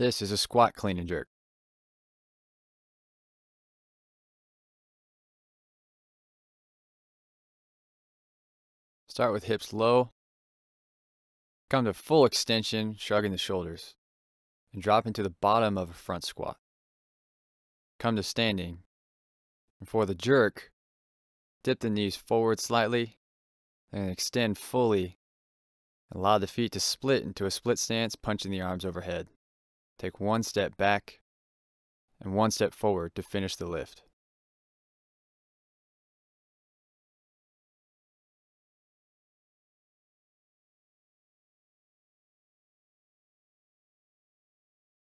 This is a squat clean and jerk. Start with hips low. Come to full extension, shrugging the shoulders, and drop into the bottom of a front squat. Come to standing. And for the jerk, dip the knees forward slightly, and extend fully. Allow the feet to split into a split stance, punching the arms overhead. Take one step back and one step forward to finish the lift.